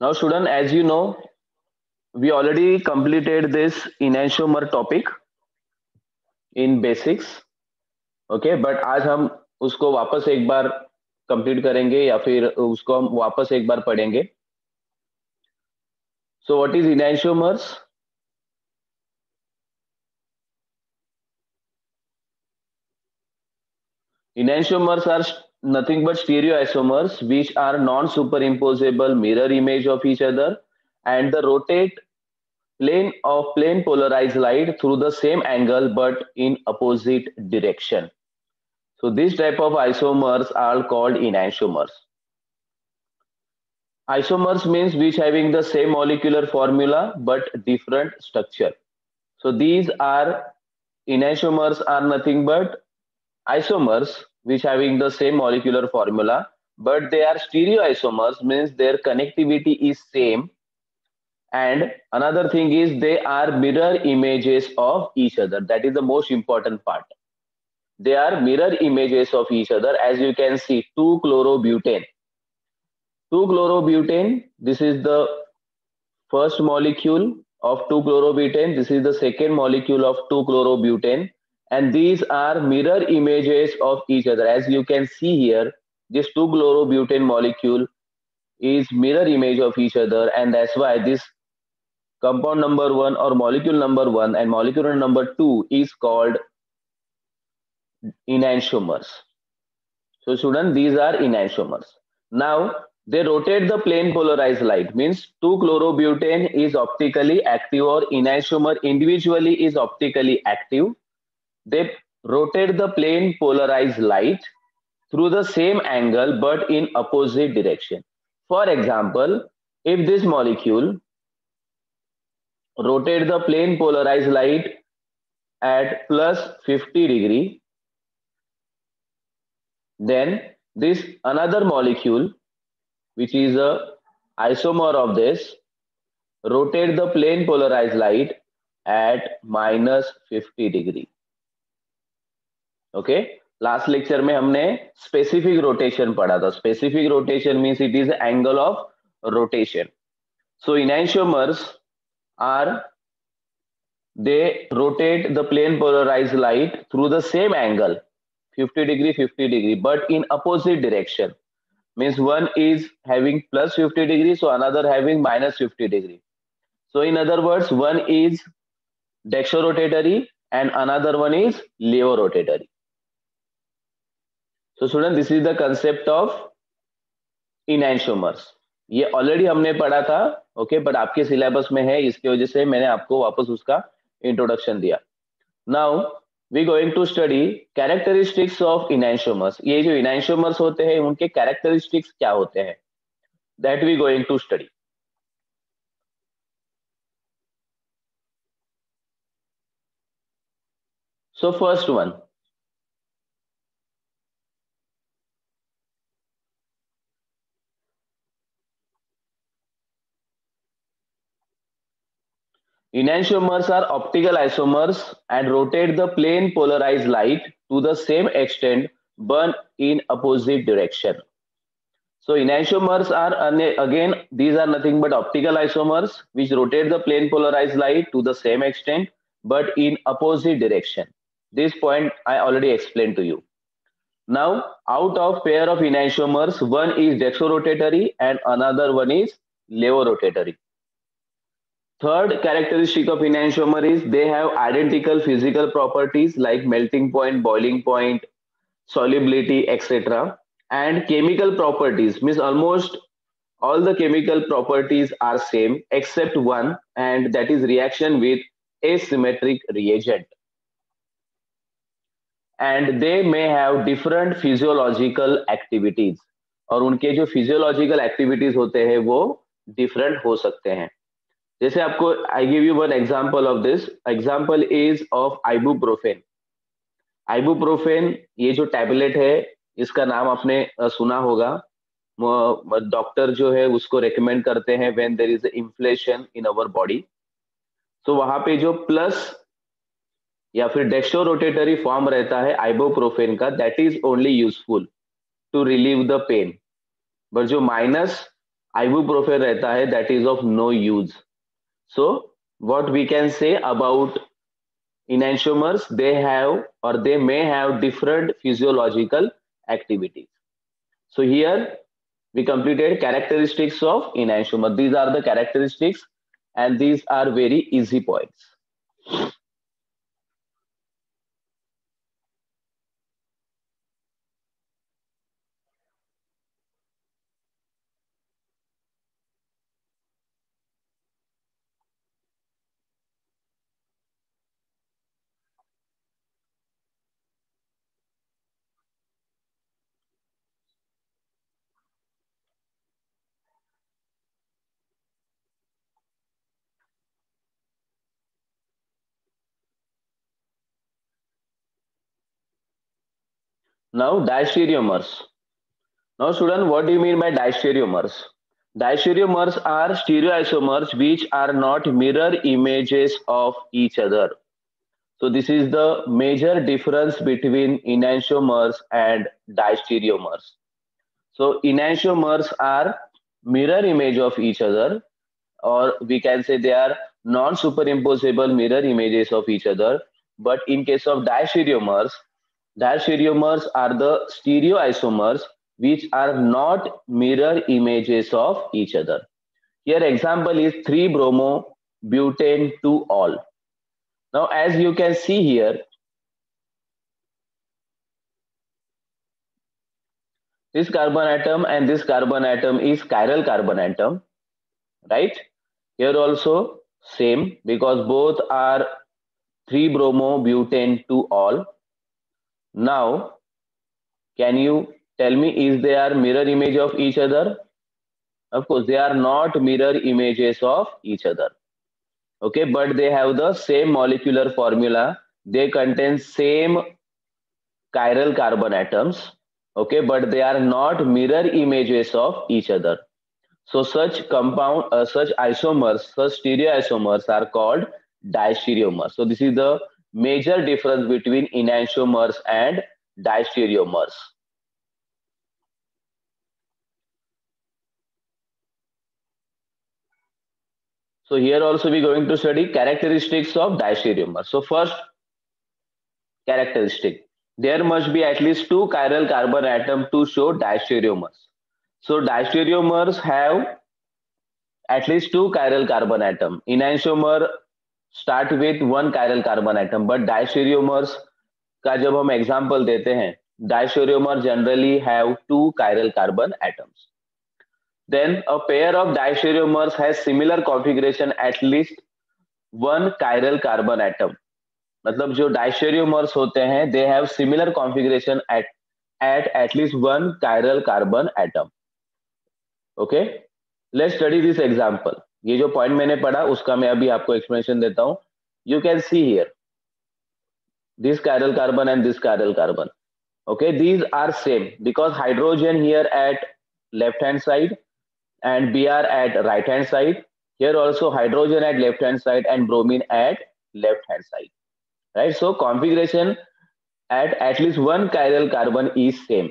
Now, student, as you know, we already completed this enantiomer topic in basics. Okay, but आज हम उसको वापस एक बार कंप्लीट करेंगे या फिर उसको हम वापस एक बार पढ़ेंगे so what is enantiomers enantiomers are nothing but stereoisomers which are non-superimposable mirror image of each other and the rotate plane of plane polarized light through the same angle but in opposite direction. So this type of isomers are called enantiomers. Isomers means which having the same molecular formula but different structure. So these are enantiomers are nothing but isomers which having the same molecular formula but they are stereoisomers means their connectivity is same. And another thing is they are mirror images of each other. That is the most important part. They are mirror images of each other. As you can see 2 chlorobutane. 2 chlorobutane this is the first molecule of 2 chlorobutane. This is the second molecule of 2 chlorobutane and these are mirror images of each other. As you can see here this 2-chlorobutane molecule is mirror image of each other and that's why this compound number 1 or molecule number 1 and molecule number 2 is called enantiomers so student these are enantiomers now they rotate the plane polarized light means 2-chlorobutane is optically active or enantiomer individually is optically active they rotate the plane polarized light through the same angle but in opposite direction. For example, if this molecule rotate the plane polarized light at plus 50 degree, then this another molecule, which is a isomer of this, rotate the plane polarized light at minus 50 degree. Okay last lecture में हमने specific rotation पढ़ा था specific rotation means it is angle of rotation so इनशोमर्स are they rotate the plane polarise light through the same angle 50 degree 50 degree but in opposite direction means one is having plus 50 degree so another having minus 50 degree so in other words one is dextrorotatory and another one is levorotatory So student this is the concept of enantiomers ये already हमने पढ़ा था okay okay, but आपके syllabus में है इसकी वजह से मैंने आपको वापस उसका इंट्रोडक्शन दिया। Now we going to study characteristics of enantiomers ये जो इनशोमर्स होते हैं उनके कैरेक्टरिस्टिक्स क्या होते हैं? That we going to study so first one Enantiomers are optical isomers and rotate the plane polarized light to the same extent but in opposite direction. So enantiomers are again these are nothing but optical isomers which rotate the plane polarized light to the same extent but in opposite direction. This point I already explained to you. Now out of pair of enantiomers one is dextrorotatory and another one is levorotatory. Third characteristic of enantiomer is they have identical physical properties like melting point, boiling point, solubility, etc. And chemical properties means almost all the chemical properties are same except one and that is reaction with asymmetric reagent. And they may have different physiological activities और उनके जो physiological activities होते हैं वो different हो सकते हैं जैसे आपको I give you one example of this example is of ibuprofen ibuprofen ये जो टैबलेट है, इसका नाम आपने सुना होगा। डॉक्टर जो है, उसको रेकमेंड करते हैं when there is inflammation in our body तो वहाँ पे जो प्लस या फिर डेक्स्टो रोटेटरी फॉर्म रहता है आइबोप्रोफेन का that is only useful to relieve the pain but जो माइनस ibuprofen रहता है that is of no use. So what we can say about enantiomers they have or they may have different physiological activities. So here we completed characteristics of enantiomer. These are the characteristics and these are very easy points Now diastereomers. Now student, what do you mean by diastereomers? Diastereomers are stereoisomers which are not mirror images of each other. So this is the major difference between enantiomers and diastereomers. So enantiomers are mirror image of each other or we can say they are non-superimposable mirror images of each other. But in case of diastereomers, Diastereomers are the stereoisomers which are not mirror images of each other. Here example is 3-bromo-butane 2-ol. Now as you can see here, this carbon atom and this carbon atom is chiral carbon atom, right? Here also same because both are 3-bromo-butane 2-ol now, can you tell me, is they are mirror image of each other? Of course, they are not mirror images of each other. Okay, but they have the same molecular formula. They contain same chiral carbon atoms. Okay, but they are not mirror images of each other. So such compound, uh, such isomers, such stereoisomers are called diastereomers. So this is the major difference between enantiomers and diastereomers. So here also we're going to study characteristics of diastereomers. So first characteristic, there must be at least two chiral carbon atom to show diastereomers. So diastereomers have at least two chiral carbon atom. Enantiomer start with one chiral carbon atom but diastereomers का जब हम example देते हैं diastereomer generally have two chiral carbon atoms then a pair of diastereomers has configuration, at least one chiral carbon atom. मतलब जो diastereomers होते हैं they have similar configuration at at at least one chiral carbon atom okay let's study this example ये जो point मैंने पढ़ा, उसका मैं अभी आपको एक्सप्लेनेशन देता हूँ। You can see here this chiral carbon and this chiral carbon okay these are same because hydrogen here at left hand side and B R at right hand side here also hydrogen at left hand side and bromine at left hand side right so configuration at at least one chiral carbon is same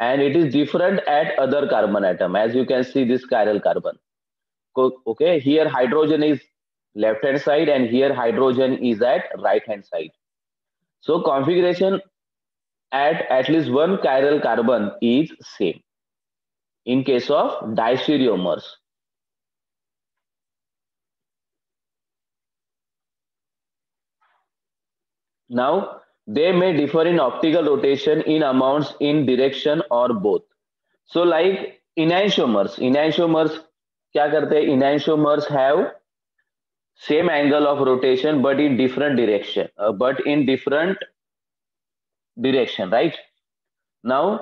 and it is different at other carbon atom as you can see this chiral carbon okay here hydrogen is left hand side and here hydrogen is at right hand side. So configuration at at least one chiral carbon is same in case of diastereomers now they may differ in optical rotation in amounts in direction or both. So like enantiomers enantiomers क्या करते हैं? Enantiomers have same angle of rotation but in different direction but in different direction right now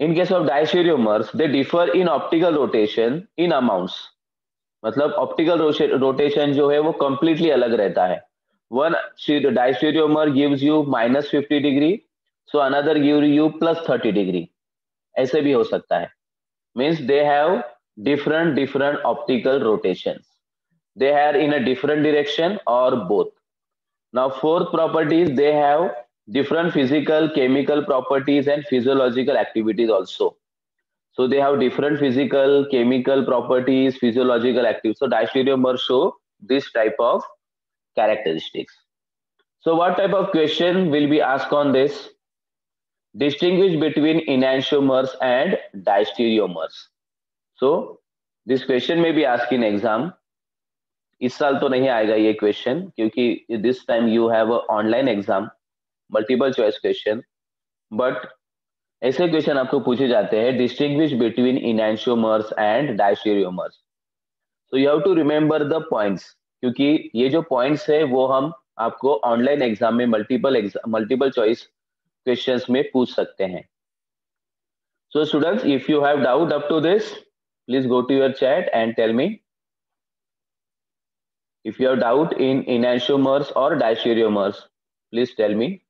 in case of diastereomers they differ in optical rotation in amounts मतलब optical rotation जो है वो completely अलग रहता है। One diastereomer gives you minus fifty degree so another give you plus thirty degree ऐसे भी हो सकता है। Means they have different different optical rotations they are in a different direction or both now fourth properties they have different physical chemical properties and physiological activities also So they have different physical, chemical properties, physiological activities. So diastereomers show this type of characteristics. So what type of question will be asked on this? Distinguish between enantiomers and diastereomers. So, this question may be asked in exam. इस साल तो नहीं आएगा ये question क्योंकि this time you have online exam multiple choice question but ऐसे question आपको पूछे जाते हैं distinguish between enantiomers and diastereomers so you have to remember the points क्योंकि ये जो पॉइंट्स है, वो हम आपको ऑनलाइन एग्ज़ाम में multiple exam multiple choice questions में पूछ सकते हैं. So students if you have doubt up to this please go to your chat and tell me if you have doubt in enantiomers or diastereomers please tell me.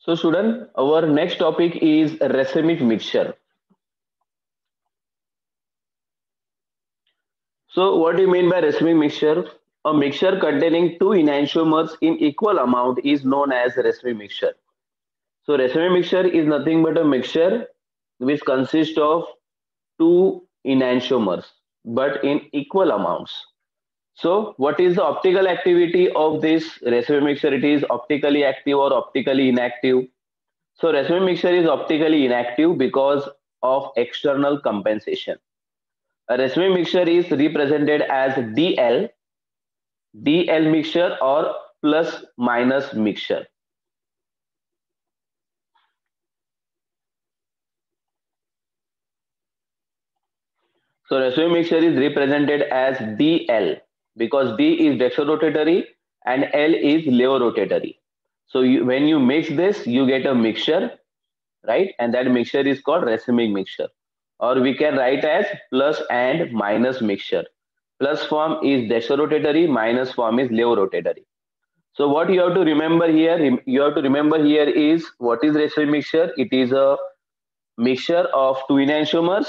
So student, our next topic is racemic mixture. So what do you mean by racemic mixture? A mixture containing two enantiomers in equal amount is known as racemic mixture. So racemic mixture is nothing but a mixture which consists of two enantiomers but in equal amounts. So what is the optical activity of this racemic mixture? It is optically active or optically inactive. So racemic mixture is optically inactive because of external compensation. A racemic mixture is represented as DL, DL mixture or plus minus mixture. So racemic mixture is represented as DL because D is dextrorotatory and L is levorotatory. So you, when you mix this, you get a mixture, right? And that mixture is called racemic mixture. Or we can write as plus and minus mixture. Plus form is dextrorotatory, minus form is levorotatory. So what you have to remember here, you have to remember here is what is racemic mixture? It is a mixture of two enantiomers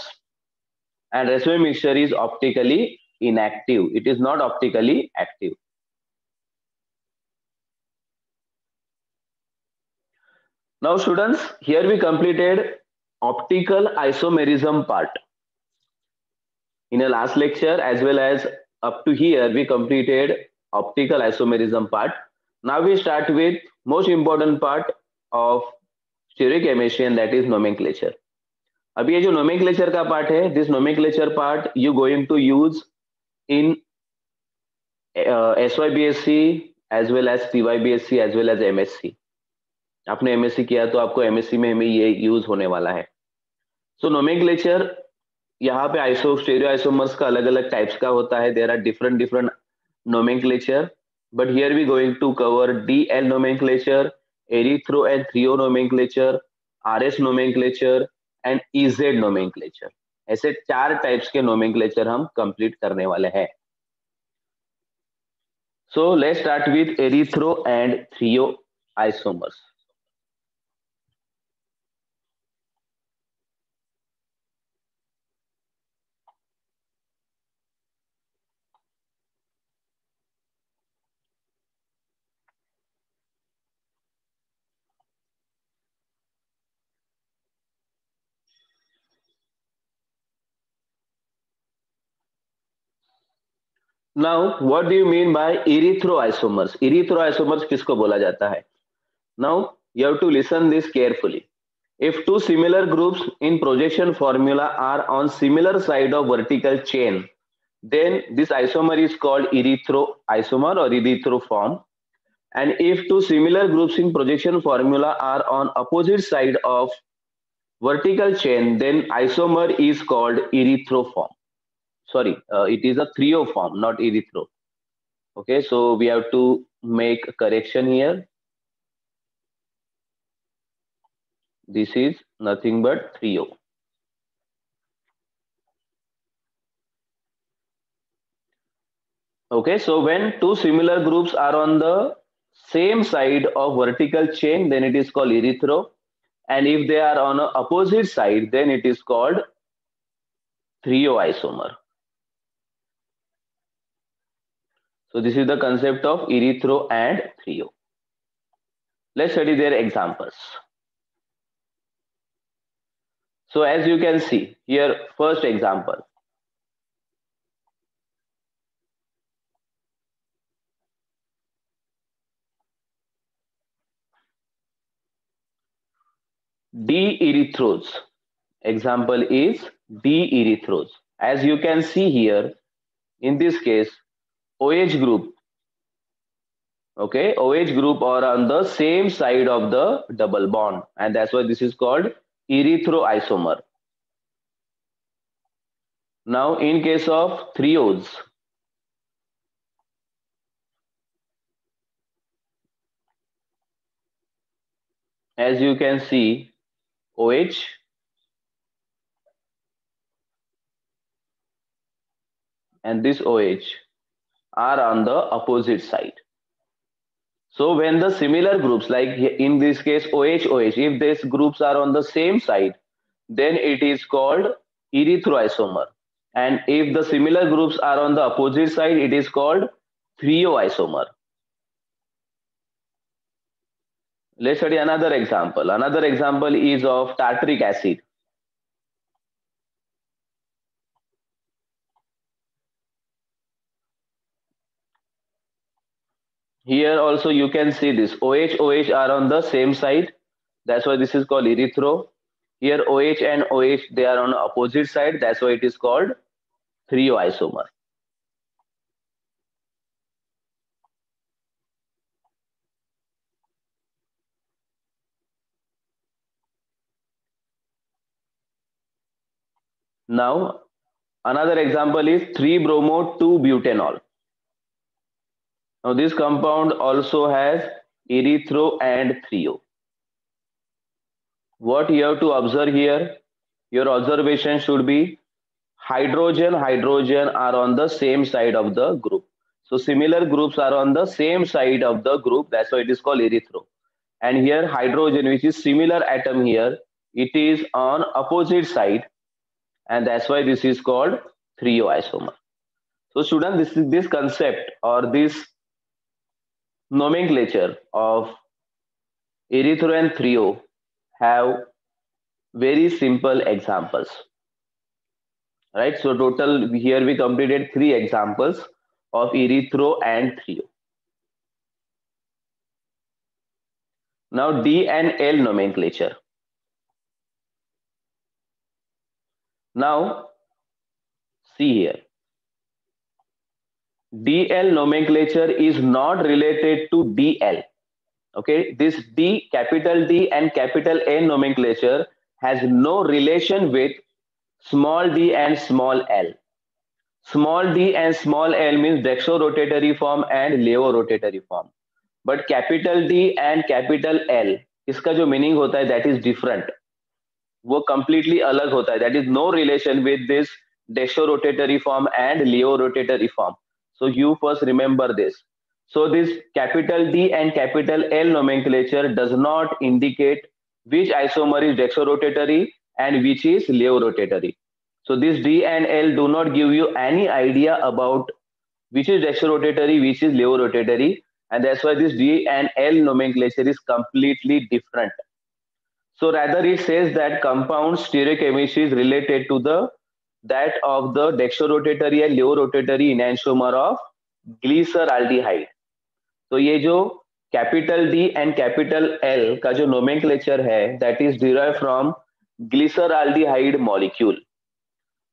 and racemic mixture is optically inactive. It is not optically active. Now students, here we completed optical isomerism part. In a last lecture as well as up to here we completed optical isomerism part. Now we start with most important part of stereochemistry and that is nomenclature. अभी ये जो nomenclature का part है, this nomenclature part you going to use in S Y B S C as well as C Y B S C as well as M S C आपने M S सी किया तो आपको M S सी में हमें ये use होने वाला है। सो नोमेक्लेचर यहाँ पे आइसो स्टेरियो आइसोमर्स का अलग अलग टाइप्स का होता है। There are different different nomenclature but here we going to cover D L nomenclature erythro and threo nomenclature R S nomenclature and E Z nomenclature ऐसे चार टाइप्स के नोमेंक्लेचर हम कंप्लीट करने वाले हैं। So let start with erythro and threo isomers now what do you mean by erythro isomers erythro isomers किसको बोला जाता है now you have to listen this carefully if two similar groups in projection formula are on similar side of vertical chain then this isomer is called erythroisomer or erythroform and if two similar groups in projection formula are on opposite side of vertical chain then isomer is called erythroform sorry uh, it is a threo form not erythro. Okay so we have to make a correction here. This is nothing but threo okay so when two similar groups are on the same side of vertical chain then it is called erythro. And if they are on a opposite side then it is called threo isomer So this is the concept of erythro and threo. Let's study their examples. So as you can see here, first example. D-erythrose. Example is D-erythrose. As you can see here, in this case, OH group. Okay, OH group are on the same side of the double bond and that's why this is called erythroisomer. Now in case of threose, as you can see OH and this OH are on the opposite side. So when the similar groups, like in this case OH, OH, if these groups are on the same side, then it is called erythroisomer. And if the similar groups are on the opposite side, it is called threoisomer. Let's study another example. Another example is of tartaric acid. Here also you can see this OH, OH are on the same side. That's why this is called erythro. Here OH and OH, they are on opposite side. That's why it is called threoisomer. Now, another example is 3-bromo-2-butanol. Now this compound also has erythro and threo. What you have to observe here, your observation should be hydrogen, hydrogen are on the same side of the group. So similar groups are on the same side of the group. That's why it is called erythro. And here hydrogen, which is similar atom here, it is on opposite side. And that's why this is called threoisomer. So student, this is this concept or this nomenclature of erythro and threo have very simple examples right? So total here we completed three examples of erythro and threo now d and l nomenclature. Now see here DL nomenclature is not related to DL. Okay, this D, capital D and capital N nomenclature has no relation with small d and small l. Small d and small l means dextrorotatory form and levorotatory form. But capital D and capital L इसका जो meaning होता है that is different वो completely अलग होता है that is no relation with this डेक्सोरोटेटरी form and लियोरोटेटरी form so you first remember this. So this capital D and capital L nomenclature does not indicate which isomer is dextrorotatory and which is levorotatory. So this D and L do not give you any idea about which is dextrorotatory, which is levorotatory. And that's why this D and L nomenclature is completely different. So rather it says that compound stereochemistry is related to the that of the dextrorotatory and levorotatory enantiomer of glyceraldehyde. तो ये जो capital D and capital L का जो nomenclature है that is derive from glyceraldehyde molecule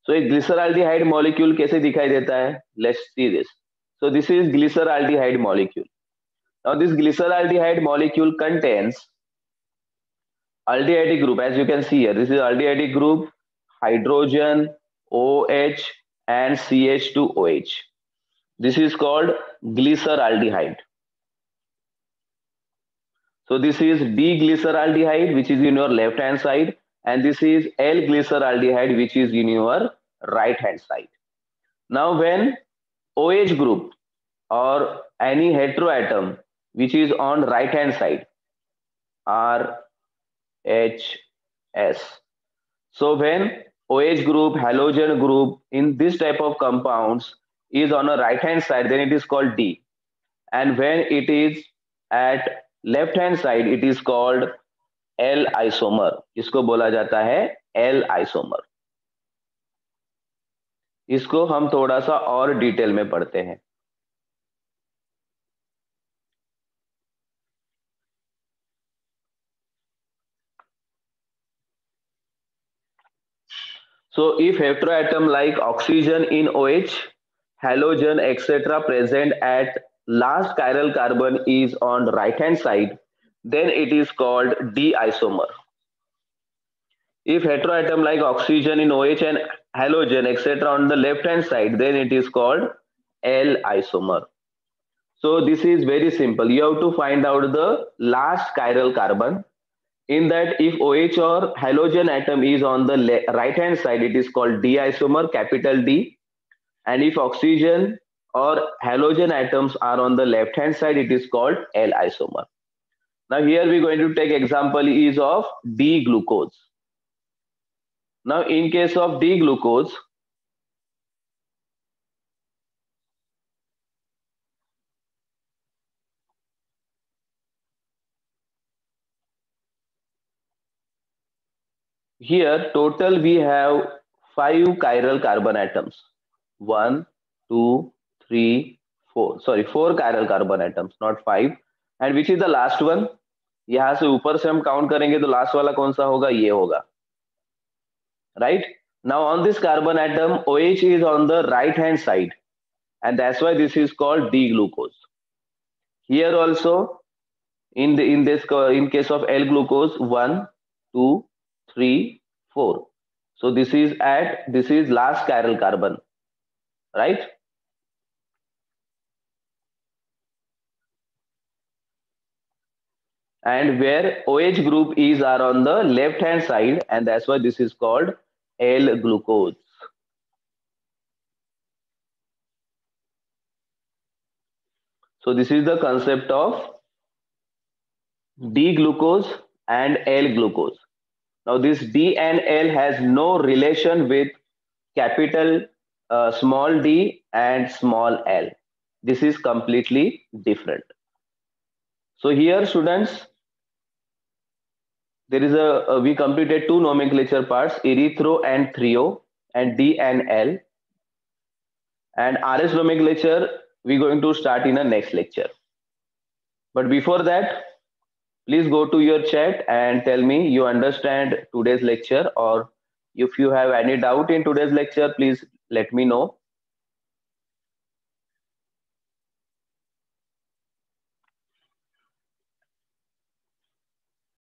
so एक glyceraldehyde molecule कैसे दिखाई देता है let's see this so this is glyceraldehyde molecule now this glyceraldehyde molecule contains aldehydic group as you can see here this is aldehydic group hydrogen OH and CH2OH this is called glyceraldehyde so this is D-glyceraldehyde, which is in your left hand side, and this is L-glyceraldehyde, which is in your right hand side. Now when OH group or any heteroatom which is on right hand side R H S. So when OH group, halogen group in this type of compounds is on a right hand side, then it is called D. And when it is at left hand side, it is called L isomer. इसको बोला जाता है L isomer. इसको हम थोड़ा सा और detail में पढ़ते हैं So if heteroatom like oxygen in OH, halogen, etc. present at last chiral carbon is on right hand side, then it is called D isomer. If heteroatom like oxygen in OH and halogen etc. on the left hand side, then it is called L isomer. So this is very simple. You have to find out the last chiral carbon. In that, if OH or halogen atom is on the right hand side, it is called D isomer, capital D. And if oxygen or halogen atoms are on the left hand side, it is called L isomer. Now here we're going to take example is of D-glucose. Now in case of D-glucose, here total we have five chiral carbon atoms. One, two, three, four. Sorry, four chiral carbon atoms, not five. And which is the last one? यहां से ऊपर से हम count करेंगे तो last वाला कौन सा होगा ये होगा right now on this carbon atom OH is on the right hand side and that's why this is called D-glucose here also in the in this in case of L-glucose one two three four so this is at this is last chiral carbon right and where OH group is are on the left hand side and that's why this is called L-glucose. So this is the concept of D-glucose and L-glucose. Now this D and L has no relation with capital uh, small d and small l. This is completely different. So here students, there is a, we completed two nomenclature parts erythro and threo and d and l and rs nomenclature we're going to start in the next lecture but before that please go to your chat and tell me you understand today's lecture or if you have any doubt in today's lecture please let me know